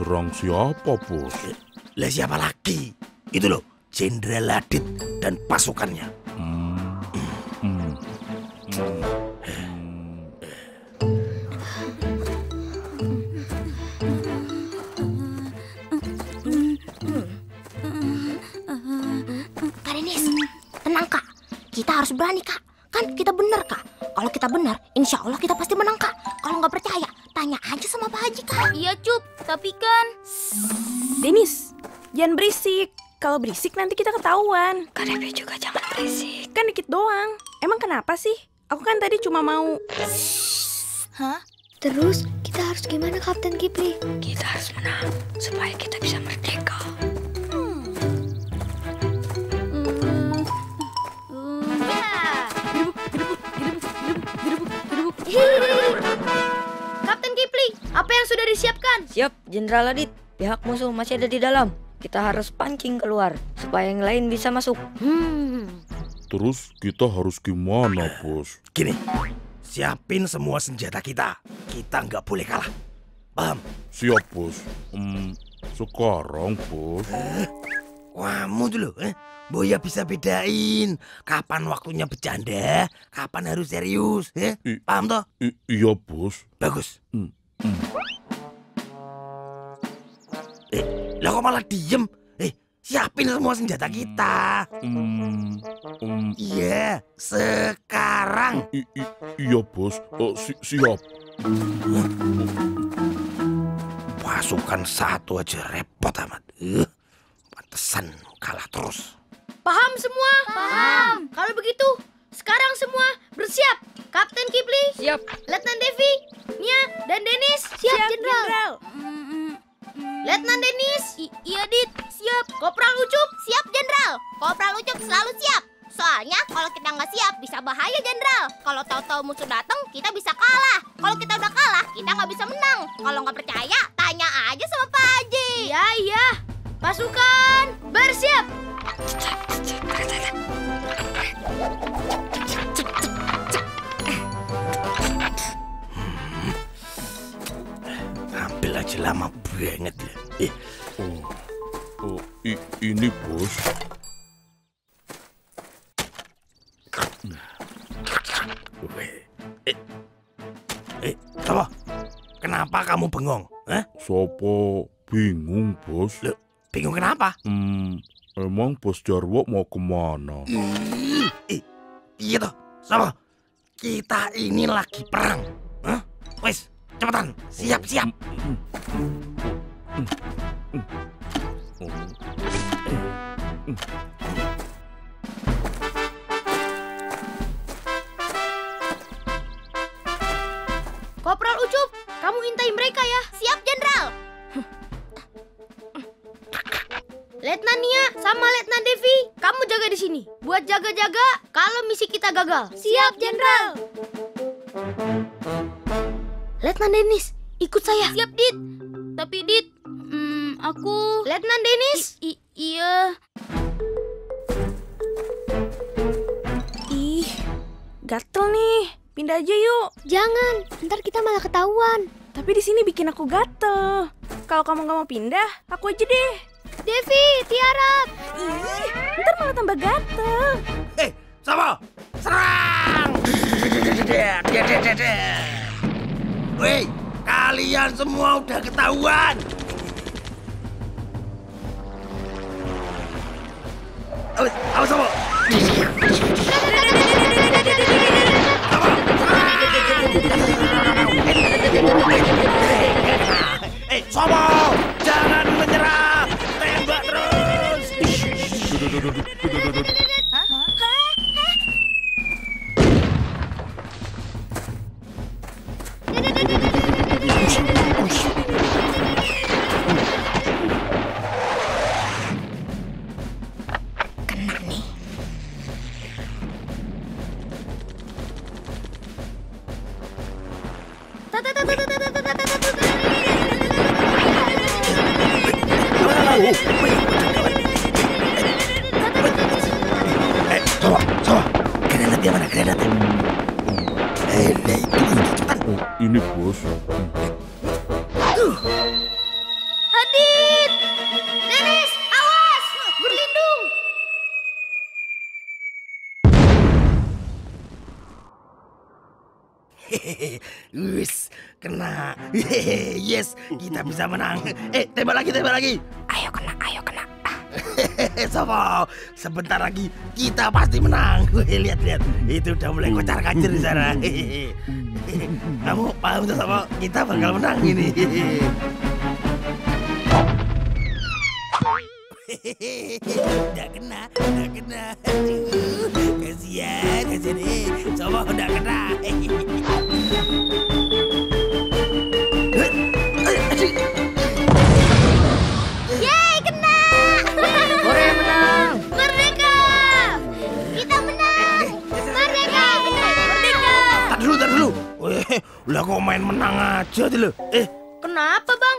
diserang siapa, Bos? Lah siapa lagi? Itu loh, Jenderal Ladit dan pasukannya. Hmm, hmm, hmm, Kak tenang kak. Kita harus berani kak. Kan kita benar kak. Kalau kita benar, insya Allah kita jangan berisik. Kalau berisik nanti kita ketahuan. KDP juga jangan berisik. Kan dikit doang. Emang kenapa sih? Aku kan tadi cuma mau... Terus kita harus gimana Kapten Kipli? Kita harus menang supaya kita bisa merdeka. Kapten Kipli, apa yang sudah disiapkan? Siap, Jenderal Adit. Pihak musuh masih ada di dalam. Kita harus pancing keluar supaya yang lain bisa masuk. Hmm. Terus kita harus gimana, Bos? Gini, siapin semua senjata kita. Kita nggak boleh kalah. Paham? Siap, Bos. Hmm, sekarang, Bos. Kamu dulu, eh? Boya bisa bedain kapan waktunya bercanda, kapan harus serius, eh? I- Paham toh? I- iya, Bos. Bagus. Hmm, hmm. Lah kok malah diem? Eh, siapin semua senjata kita. Hmm, hmm, Iya, sekarang. i- i- iya, Bos. Si- siap. Pasukan satu aja repot amat. Eh, pantesan kalah terus. Paham semua? Paham. Kalau begitu, sekarang semua bersiap. Kapten Kipli, Siap. Letnan Devi, Nia, dan Denis. Siap, Jenderal. Letnan Denis. iya, Dit. Siap. Kopral Ucup. Siap, Jenderal. Kopral Ucup selalu siap. Soalnya kalau kita nggak siap bisa bahaya Jenderal. Kalau tahu-tahu musuh datang kita bisa kalah. Kalau kita udah kalah kita nggak bisa menang. Kalau nggak percaya tanya aja sama Pak Haji. Iya, iya. Pasukan bersiap. Ambil aja lama banget ya. Eh, Oh, oh, i- ini, Bos. eh, eh, apa? Kenapa kamu bengong? Hah? Sopo bingung, Bos? Loh, bingung kenapa? Hmm, emang Bos Jarwo mau ke mana? Eh, iya toh, sama. Kita ini lagi perang. Hah? Wes, cepetan, siap-siap. Gagal. Siap, Jenderal. Letnan Denis, ikut saya. Siap, Dit. Tapi Dit, hmm, aku Letnan Denis. iya. Ih, gatel nih. Pindah aja yuk. Jangan, ntar kita malah ketahuan. Tapi di sini bikin aku gatel. Kalau kamu nggak mau pindah, aku aja deh. Devi, Tiara. Ih, ntar malah tambah gatel. Sama, serang! Woi, kalian semua udah ketahuan. Awas, awas sama. Eh, Sobo, jangan menyerah. Tembak terus. Bos. Adit! Dennis, awas! Berlindung! Wis, kena. Hehehe, yes, kita bisa menang. Eh, tembak lagi, tembak lagi. Ayo kena, ayo kena. Sopo, sebentar lagi kita pasti menang. Wih, lihat, lihat. Itu udah mulai kocar kacir di sana. Kamu paham tuh, Sopo? Kita bakal menang ini. Udah kena, udah kena. Aduh, kasihan, kasihan. Sopo udah kena. Main menang aja tuh lo. Eh, Kenapa, Bang?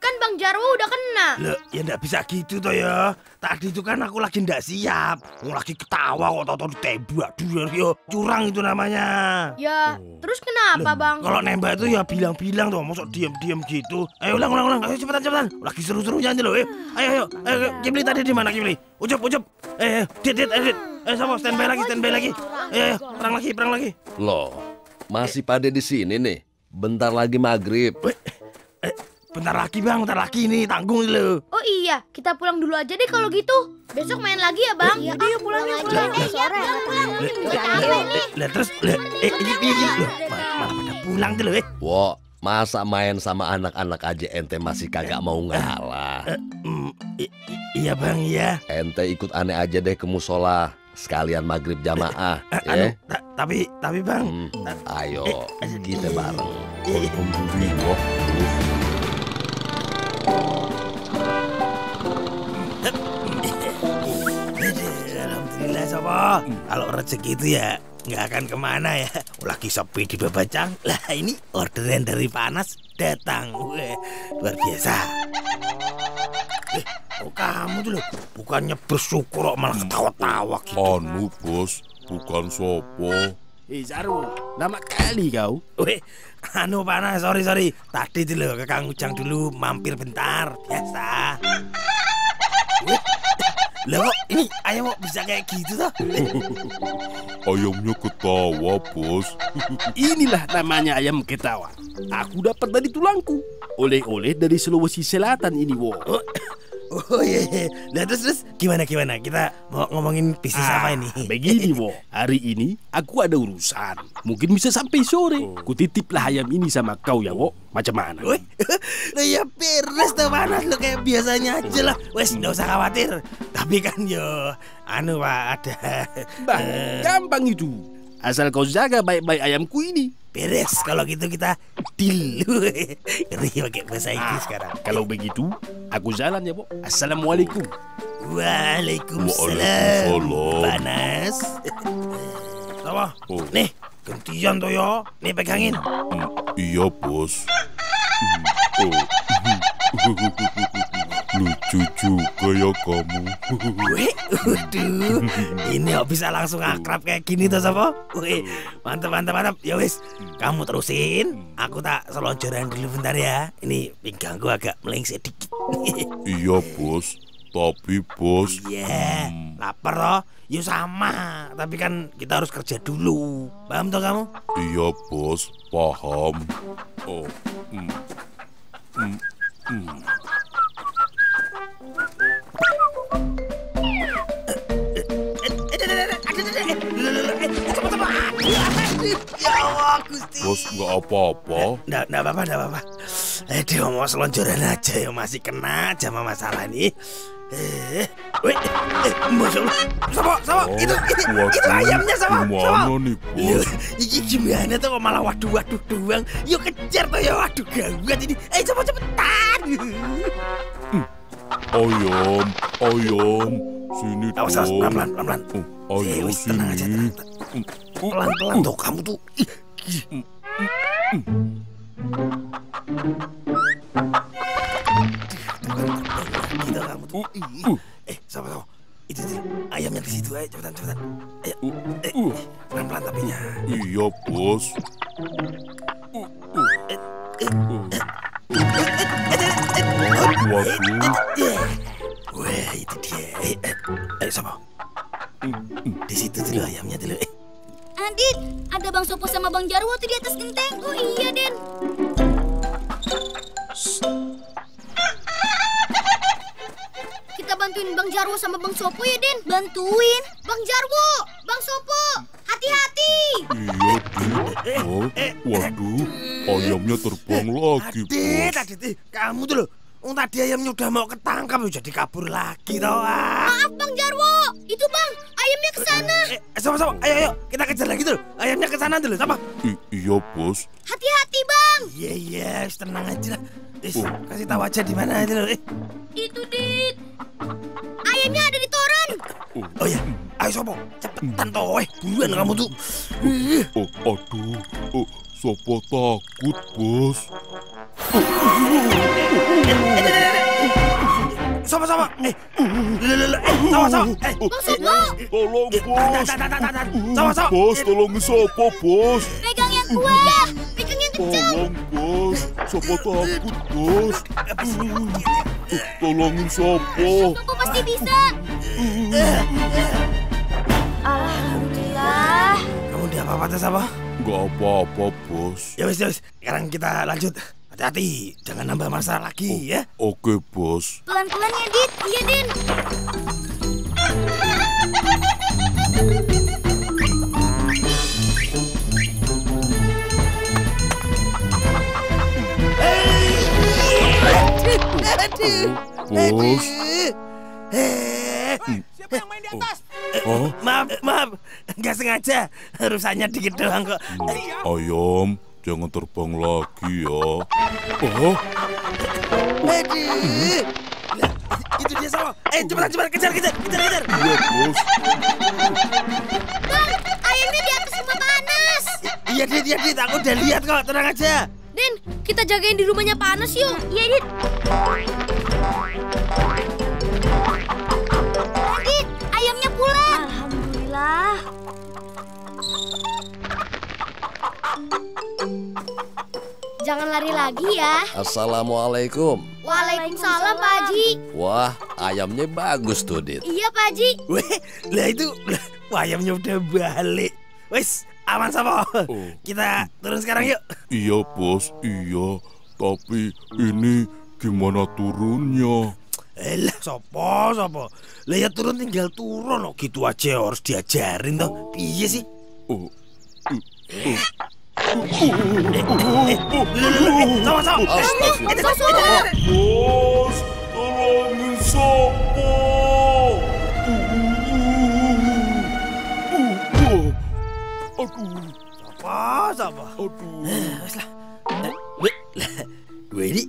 Kan Bang Jarwo udah kena. Loh, ya ndak bisa gitu toh ya. Tadi itu kan aku lagi ndak siap. Mau lagi ketawa kok tau-tau ditembak. Duh, yo curang itu namanya. Ya, terus kenapa, Bang? Kalau nembak itu ya bilang-bilang tuh, masuk diam-diam gitu. Ayo ulang, ulang, ulang. Ayo cepetan, cepetan. Lagi seru-serunya aja loh. Eh, ayo, ayo. ayo. Kibli tadi di mana Kibli? Ucup, ucup. Eh, eh, dit, dit, eh, dit. Eh, sama standby lagi, standby lagi. Ayo, ayo, perang lagi, perang lagi. Loh, masih pada di sini nih. Bentar lagi maghrib. Weh, eh, bentar lagi bang, bentar lagi nih tanggung ini loh. Oh iya, kita pulang dulu aja deh kalau gitu. Besok main lagi ya, Bang. Iya, Ayo pulang yuk, pulang. Eh, ya, pulang, pulang. Lah terus, lah, eh, ini, ini, ini, loh, malah pada pulang tuh loh, eh. Wo, masa main sama anak-anak aja ente masih kagak mau ngalah. I- i- iya bang, iya. Ente ikut aneh aja deh ke musola. Sekalian maghrib jamaah, Eh, anu, ya. Ta- tapi, tapi bang, Hmm, ayo, kita bareng. Alhamdulillah, bos. Alhamdulillah sopo. Kalau rezeki itu ya nggak akan ke mana ya. Lagi sepi di Babacang. Lah ini orderan dari Panas datang. Weh, luar biasa. Eh, kok kamu tuh loh bukannya bersyukur malah ketawa-tawa gitu. Anu, bos. Bukan sopo. Eh Zarwo, lama kali kau. Weh, anu Panas, sorry sorry. Tadi loh ke Kang Ujang dulu mampir bentar. Biasa. Kok ini ayam kok bisa kayak gitu toh? Ayamnya ketawa, bos. Inilah namanya ayam ketawa. Aku dapat dari tulangku. Oleh-oleh dari Sulawesi Selatan ini, wo. Oh iya, iya. Lah terus terus gimana gimana? Kita mau ngomongin bisnis apa ini? Ah, Begini, wo. Hari ini aku ada urusan. Mungkin bisa sampai sore. Ku titiplah ayam ini sama kau ya, wo. Macam mana? Wih, lah ya beres tuh panas lo kayak biasanya aja lah. Wes nggak usah khawatir. Tapi kan yo, anu pak ada Bah, eh, gampang itu. Asal kau jaga baik-baik ayamku ini. beres. Kalau gitu kita deal. Ngeri pakai bahasa Inggris sekarang. Kalau begitu, aku jalan ya, wo. Assalamualaikum. Waalaikumsalam. Waalaikumsalam. Panas. Apa? Oh. Nih, gantian tuh yo. Nih pegangin. Hmm, iya, bos. Hmm, oh. Lucu juga ya kamu. Wih, waduh, ini kok bisa langsung akrab kayak gini tuh Sopo? Wih, mantap mantap mantap. Ya wis, kamu terusin. Aku tak selonjoran dulu bentar ya. Ini pinggangku agak melengsek dikit. Iya, bos. Tapi, bos. Iya, lapar toh? Ya sama, tapi kan kita harus kerja dulu. Paham toh kamu? Iya, bos. Paham. Oh. Hmm. Hmm. Hmm. Ya Allah, Gusti. Bos nggak apa-apa. Nggak, nggak apa-apa, nggak apa-apa. Aduh, mau selonjoran aja ya masih kena aja sama masalah ini. Eh, wih, eh, Allah. Sama, sama, Oh, itu, itu, itu ayamnya sama, sama. nih, bos? Iki gimana tuh kok malah waduh-waduh doang. Yuk kejar tuh ya, waduh gawat ini. Eh, coba cepetan. Ayam, ayam. Sini, Awas, awas, dong. pelan-pelan, pelan-pelan. Oh, Eh, ayo wis, tenang aja, sini. tenang. Pelan-pelan kamu tuh. Gila kamu tuh. Eh, sama-sama. Itu tuh ayamnya di situ ayo cepetan, cepetan. Ayo, eh, pelan-pelan tapinya. Iya, bos. Waduh. Wah, itu dia. Eh, eh, sama. Di situ tuh ayamnya tuh. Eh. Adit, ada Bang Sopo sama Bang Jarwo tuh di atas genteng. Oh iya, Den. Kita bantuin Bang Jarwo sama Bang Sopo ya, Den. Bantuin? Bang Jarwo, Bang Sopo, hati-hati. Iya, Dit. Oh, waduh. Ayamnya terbang lagi, Adit, bos. Adit, eh, kamu tuh loh. Oh, tadi ayamnya udah mau ketangkap, jadi kabur lagi tau. Ah. Maaf Bang Jarwo, ayamnya ke sana. Eh, sama-sama, ayo, ayo, kita kejar lagi tuh. Ayamnya ke sana dulu, sama. I- iya, bos. Hati-hati Bang. Iya, iya, wis tenang aja lah. Is, kasih tahu aja di mana itu loh. Eh. Itu Dit. Ayamnya ada di toren. Oh ya, ayo sopo, cepetan toh, eh, buruan kamu tuh. Ih, Oh, aduh. Oh, sopo takut, bos. Sama-sama, eh, lele, lele, eh, sama-sama, eh, Sopo, Tolong, eh, bos. tahan. sama-sama. Bos, tolong sopo, bos. pegang yang kuat. Pegang yang kencang. Tolong, bos. Sopo takut, bos. Tolongin sopo. Sopo pasti bisa. Alhamdulillah. Kamu udah apa-apa tuh, sama? Gak apa-apa, bos. Ya wis, ya wis. Sekarang kita lanjut. Hati-hati, jangan nambah masalah lagi ya. Oke, bos. Pelan-pelan ya, Dit. Iya, Din. Bos. Eh, Siapa yang main di atas? Oh, maaf, maaf, nggak sengaja. Rusaknya dikit doang kok. ayam, jangan terbang lagi ya. Oh, Aduh. Itu dia sama. Eh, cepetan, cepetan, kejar, kejar, kejar, kejar. iya, bos. Bang, ayamnya di atas rumah panas. Iya, Dit, iya, Dit. Aku udah lihat kok, tenang aja. Kita jagain di rumahnya panas yuk. Iya, Dit. Dit, ayamnya pulang. Alhamdulillah. Jangan lari lagi ya. Assalamualaikum. Waalaikumsalam, Pak Haji. Wah, ayamnya bagus tuh, Dit. Iya, Pak Haji. Weh, lah itu, lah, ayamnya udah balik. Wes, aman sama. Oh. Kita turun sekarang yuk. Iya, bos. Iya. Tapi ini gimana turunnya? Eh lah, sopo, sopo. Lah ya turun tinggal turun loh. Gitu aja harus diajarin toh. Piye sih? Oh, Eh, sama sama. Astagfirullah. bos, tolongin sopo. Apa, sama. aduh. Wes lah. Eh. Gue ini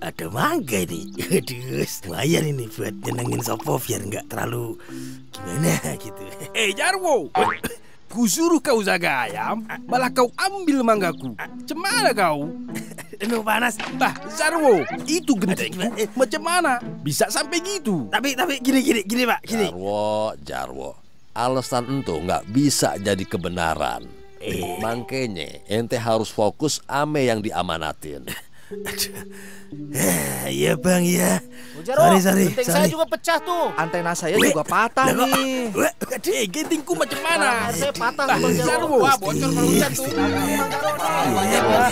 ada mangga ini. Aduh, lumayan ini buat nyenengin sopo biar nggak terlalu gimana gitu. Eh Jarwo, ku suruh kau jaga ayam, malah kau ambil manggaku. Cemana kau? Aduh panas. Bah, Jarwo, itu genteng. gimana? Eh. Macam mana? Bisa sampai gitu? Tapi tapi gini gini gini pak gini. Jarwo, Jarwo. Alasan ento nggak bisa jadi kebenaran. Eh. Makanya ente harus fokus ame yang diamanatin. Eh, Iya bang ya. Sorry sorry. genteng sorry. saya juga pecah tuh. Antena saya juga patah nih. Weh, Eh, gentingku macam mana? Saya patah Bang Jarwo. Wah, bocor kalau jatuh. Sabar ya, Bos.